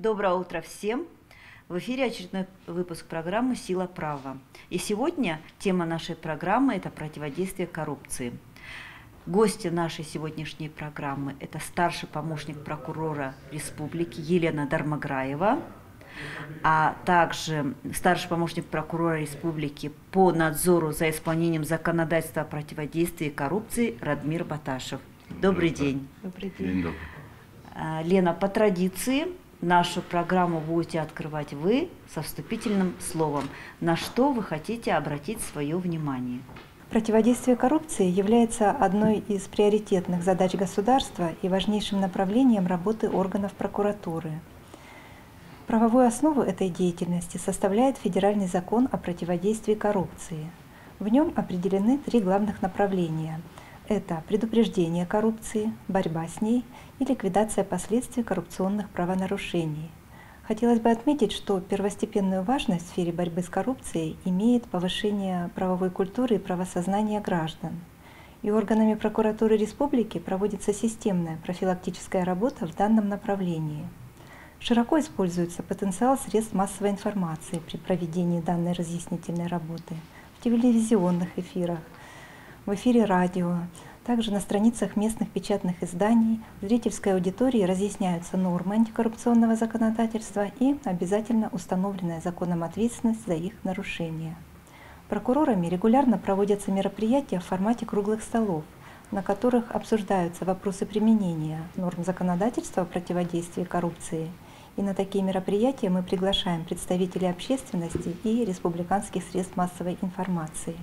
Доброе утро всем! В эфире очередной выпуск программы «Сила права». И сегодня тема нашей программы – это противодействие коррупции. Гости нашей сегодняшней программы – это старший помощник прокурора республики Елена Дармаграева, а также старший помощник прокурора республики по надзору за исполнением законодательства о противодействии коррупции Радмир Баташев. Добрый день. Добрый день. день а, Лена, по традиции нашу программу будете открывать вы со вступительным словом. На что вы хотите обратить свое внимание? Противодействие коррупции является одной из приоритетных задач государства и важнейшим направлением работы органов прокуратуры. Правовую основу этой деятельности составляет Федеральный закон о противодействии коррупции. В нем определены три главных направления – это предупреждение коррупции, борьба с ней и ликвидация последствий коррупционных правонарушений. Хотелось бы отметить, что первостепенную важность в сфере борьбы с коррупцией имеет повышение правовой культуры и правосознания граждан. И органами прокуратуры республики проводится системная профилактическая работа в данном направлении. Широко используется потенциал средств массовой информации при проведении данной разъяснительной работы в телевизионных эфирах, в эфире радио. Также на страницах местных печатных изданий зрительской аудитории разъясняются нормы антикоррупционного законодательства и обязательно установленная законом ответственность за их нарушение. Прокурорами регулярно проводятся мероприятия в формате круглых столов, на которых обсуждаются вопросы применения норм законодательства о противодействии коррупции. И на такие мероприятия мы приглашаем представителей общественности и республиканских средств массовой информации.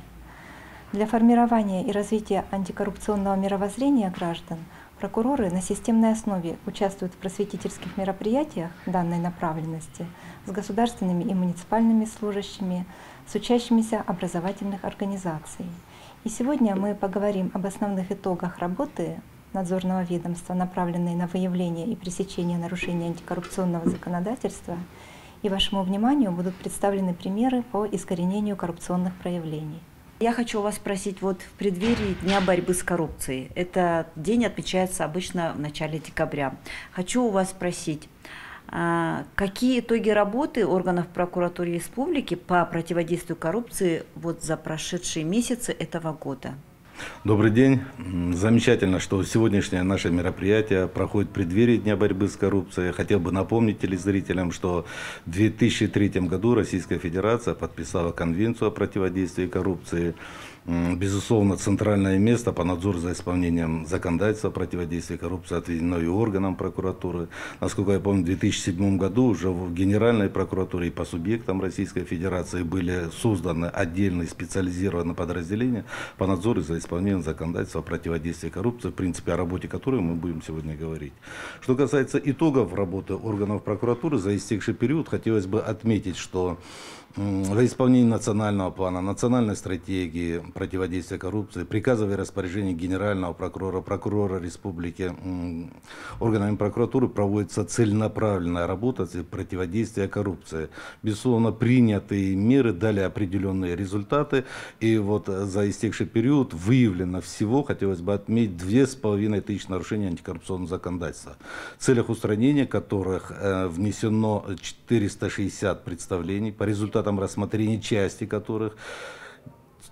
Для формирования и развития антикоррупционного мировоззрения граждан прокуроры на системной основе участвуют в просветительских мероприятиях данной направленности с государственными и муниципальными служащими, с учащимися образовательных организаций. И сегодня мы поговорим об основных итогах работы надзорного ведомства, направленной на выявление и пресечение нарушений антикоррупционного законодательства, и вашему вниманию будут представлены примеры по искоренению коррупционных проявлений. Я хочу вас спросить, вот в преддверии Дня борьбы с коррупцией, этот день отмечается обычно в начале декабря. Хочу у вас спросить, а, какие итоги работы органов прокуратуры республики по противодействию коррупции вот за прошедшие месяцы этого года? Добрый день. Замечательно, что сегодняшнее наше мероприятие проходит в преддверии Дня борьбы с коррупцией. Хотел бы напомнить телезрителям, что в 2003 году Российская Федерация подписала Конвенцию о противодействии коррупции Безусловно, центральное место по надзору за исполнением законодательства противодействия коррупции отведено и органам прокуратуры. Насколько я помню, в 2007 году уже в Генеральной прокуратуре и по субъектам Российской Федерации были созданы отдельные специализированные подразделения по надзору за исполнением законодательства противодействия коррупции, в принципе, о работе которой мы будем сегодня говорить. Что касается итогов работы органов прокуратуры за истекший период, хотелось бы отметить, что во исполнении национального плана, национальной стратегии противодействия коррупции, приказов и распоряжений генерального прокурора, прокурора республики, органами прокуратуры проводится целенаправленная работа противодействия коррупции. Безусловно, принятые меры дали определенные результаты, и вот за истекший период выявлено всего, хотелось бы отметить, две с половиной тысячи нарушений антикоррупционного законодательства, в целях устранения которых э, внесено 460 представлений по результатам результатом рассмотрения части которых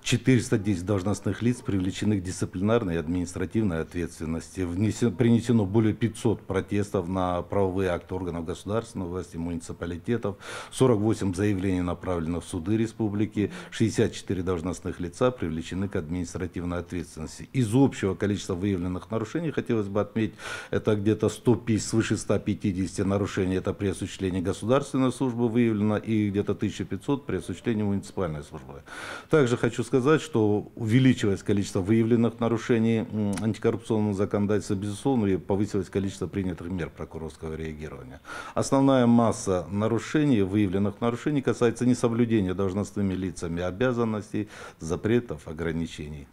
410 должностных лиц привлечены к дисциплинарной и административной ответственности. Внесено, принесено более 500 протестов на правовые акты органов государственной власти, муниципалитетов, 48 заявлений направлено в суды республики, 64 должностных лица привлечены к административной ответственности. Из общего количества выявленных нарушений, хотелось бы отметить, это где-то 150, свыше 150 нарушений, это при осуществлении государственной службы выявлено, и где-то 1500 при осуществлении муниципальной службы. Также хочу сказать, сказать, что увеличилось количество выявленных нарушений антикоррупционного законодательства, безусловно, и повысилось количество принятых мер прокурорского реагирования. Основная масса нарушений, выявленных нарушений, касается несоблюдения должностными лицами обязанностей, запретов, ограничений.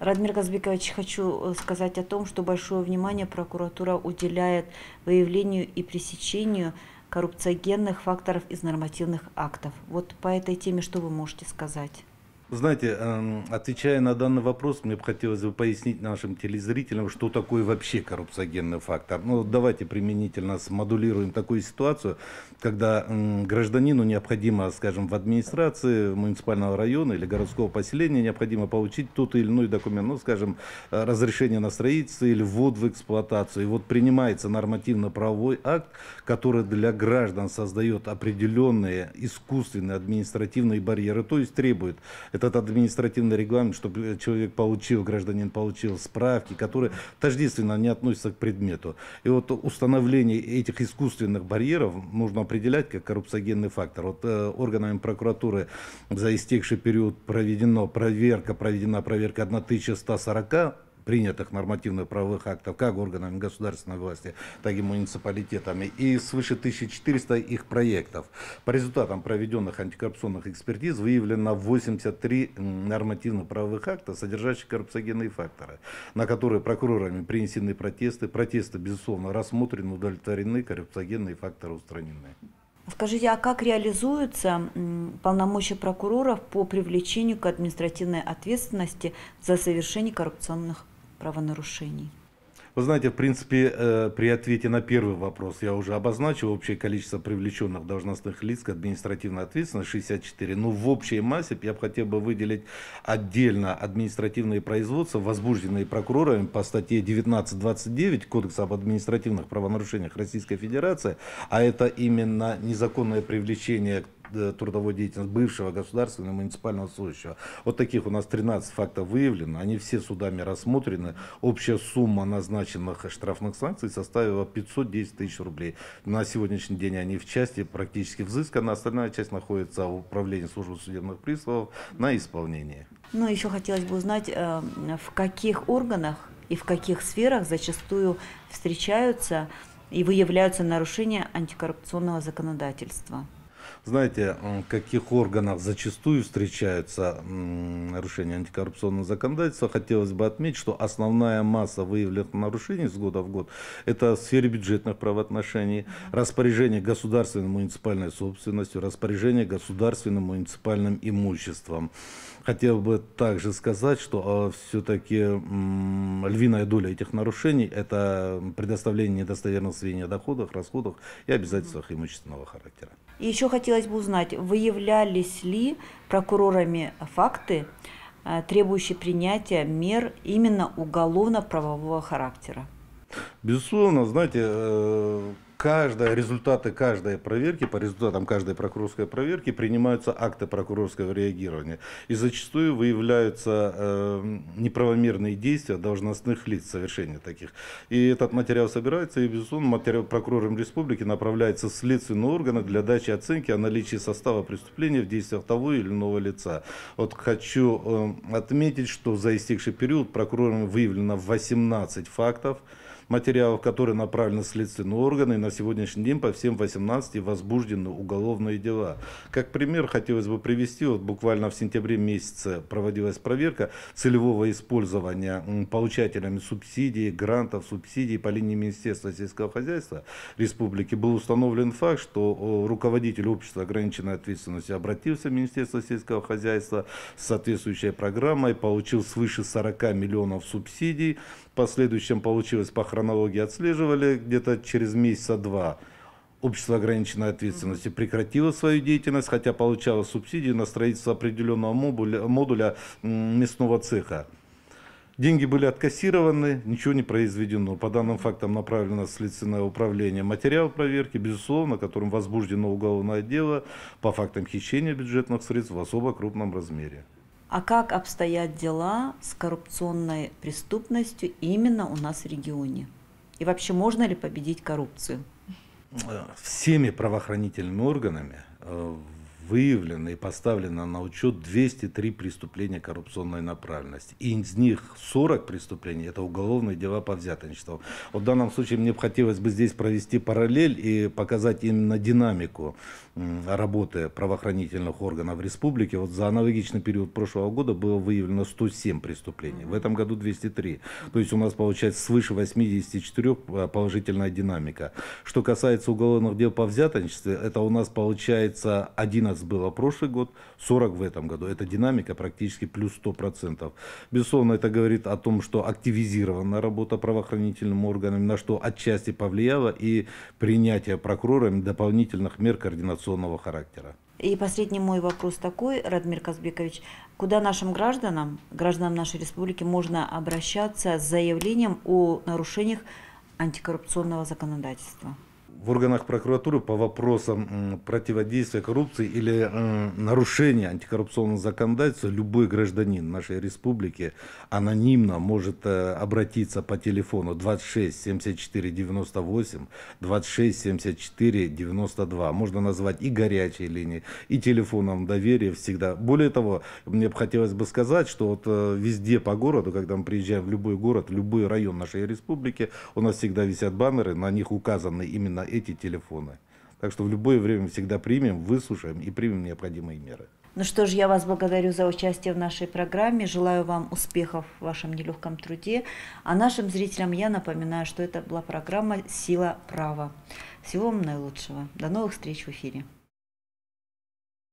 Радмир Казбекович, хочу э, сказать о том, что большое внимание прокуратура уделяет выявлению и пресечению коррупциогенных факторов из нормативных актов. Вот по этой теме что вы можете сказать? Знаете, эм, отвечая на данный вопрос, мне бы хотелось бы пояснить нашим телезрителям, что такое вообще коррупциогенный фактор. Ну, давайте применительно смодулируем такую ситуацию, когда гражданину необходимо, скажем, в администрации муниципального района или городского поселения необходимо получить тот или иной документ, ну, скажем, э, разрешение на строительство или ввод в эксплуатацию. И вот принимается нормативно-правовой акт, который для граждан создает определенные искусственные административные барьеры, то есть требует этот административный регламент, чтобы человек получил, гражданин получил справки, которые тождественно не относятся к предмету. И вот установление этих искусственных барьеров нужно определять как коррупциогенный фактор. Вот э, органами прокуратуры за истекший период проведена проверка, проведена проверка 1140 принятых нормативно-правовых актов как органами государственной власти, так и муниципалитетами, и свыше 1400 их проектов. По результатам проведенных антикоррупционных экспертиз выявлено 83 нормативно-правовых акта, содержащих коррупциогенные факторы, на которые прокурорами принесены протесты. Протесты, безусловно, рассмотрены, удовлетворены, коррупциогенные факторы устранены. Скажите, а как реализуются полномочия прокуроров по привлечению к административной ответственности за совершение коррупционных правонарушений? Вы знаете, в принципе, э, при ответе на первый вопрос я уже обозначил общее количество привлеченных должностных лиц к административной ответственности 64. Но в общей массе я бы хотел бы выделить отдельно административные производства, возбужденные прокурорами по статье 19.29 Кодекса об административных правонарушениях Российской Федерации, а это именно незаконное привлечение Э, трудовой деятельности бывшего государственного муниципального служащего. Вот таких у нас 13 фактов выявлено, они все судами рассмотрены. Общая сумма назначенных штрафных санкций составила 510 тысяч рублей. На сегодняшний день они в части практически взысканы, остальная часть находится в управлении службы судебных приставов на исполнении. Ну, еще хотелось бы узнать, э, в каких органах и в каких сферах зачастую встречаются и выявляются нарушения антикоррупционного законодательства. Знаете, в каких органах зачастую встречаются нарушения антикоррупционного законодательства, хотелось бы отметить, что основная масса выявленных нарушений с года в год это в сфере бюджетных правоотношений, распоряжение государственной муниципальной собственностью, распоряжение государственным муниципальным имуществом. Хотел бы также сказать, что а, все-таки львиная доля этих нарушений – это предоставление недостоверных сведений о доходах, расходах и обязательствах имущественного характера. И еще хотелось бы узнать, выявлялись ли прокурорами факты, а, требующие принятия мер именно уголовно-правового характера? Безусловно, знаете, э, каждая, результаты каждой проверки, по результатам каждой прокурорской проверки принимаются акты прокурорского реагирования. И зачастую выявляются э, неправомерные действия должностных лиц совершения таких. И этот материал собирается, и, безусловно, материал прокурором республики направляется в следственные органы для дачи оценки о наличии состава преступления в действиях того или иного лица. Вот хочу э, отметить, что за истекший период прокурорами выявлено 18 фактов, материалов, которые направлены в следственные органы. И на сегодняшний день по всем 18 возбуждены уголовные дела. Как пример хотелось бы привести, вот буквально в сентябре месяце проводилась проверка целевого использования получателями субсидий, грантов, субсидий по линии Министерства сельского хозяйства республики. Был установлен факт, что руководитель общества ограниченной ответственности обратился в Министерство сельского хозяйства с соответствующей программой, получил свыше 40 миллионов субсидий последующем получилось по хронологии отслеживали где-то через месяца два. Общество ограниченной ответственности прекратило свою деятельность, хотя получало субсидии на строительство определенного модуля, модуля мясного цеха. Деньги были откассированы, ничего не произведено. По данным фактам направлено следственное управление. Материал проверки, безусловно, которым возбуждено уголовное дело по фактам хищения бюджетных средств в особо крупном размере. А как обстоят дела с коррупционной преступностью именно у нас в регионе? И вообще можно ли победить коррупцию? Всеми правоохранительными органами э, выявлено и поставлено на учет 203 преступления коррупционной направленности. И из них 40 преступлений – это уголовные дела по взяточничеству. Вот в данном случае мне хотелось бы здесь провести параллель и показать именно динамику работы правоохранительных органов республики. Вот за аналогичный период прошлого года было выявлено 107 преступлений, в этом году 203. То есть у нас получается свыше 84 а, положительная динамика. Что касается уголовных дел по взяточничеству, это у нас получается 11 нас было прошлый год, 40 в этом году. Это динамика практически плюс 100%. Безусловно, это говорит о том, что активизирована работа правоохранительным органам, на что отчасти повлияло и принятие прокурорами дополнительных мер координационного характера. И последний мой вопрос такой, Радмир Казбекович. Куда нашим гражданам, гражданам нашей республики можно обращаться с заявлением о нарушениях антикоррупционного законодательства? В органах прокуратуры по вопросам противодействия коррупции или нарушения антикоррупционного законодательства любой гражданин нашей республики анонимно может э, обратиться по телефону 26 74 98 26 74 92. Можно назвать и горячие линии, и телефоном доверия всегда. Более того, мне бы хотелось бы сказать, что вот э, везде по городу, когда мы приезжаем в любой город, любой район нашей республики, у нас всегда висят баннеры, на них указаны именно эти телефоны. Так что в любое время всегда примем, выслушаем и примем необходимые меры. Ну что ж, я вас благодарю за участие в нашей программе. Желаю вам успехов в вашем нелегком труде. А нашим зрителям я напоминаю, что это была программа «Сила права». Всего вам наилучшего. До новых встреч в эфире.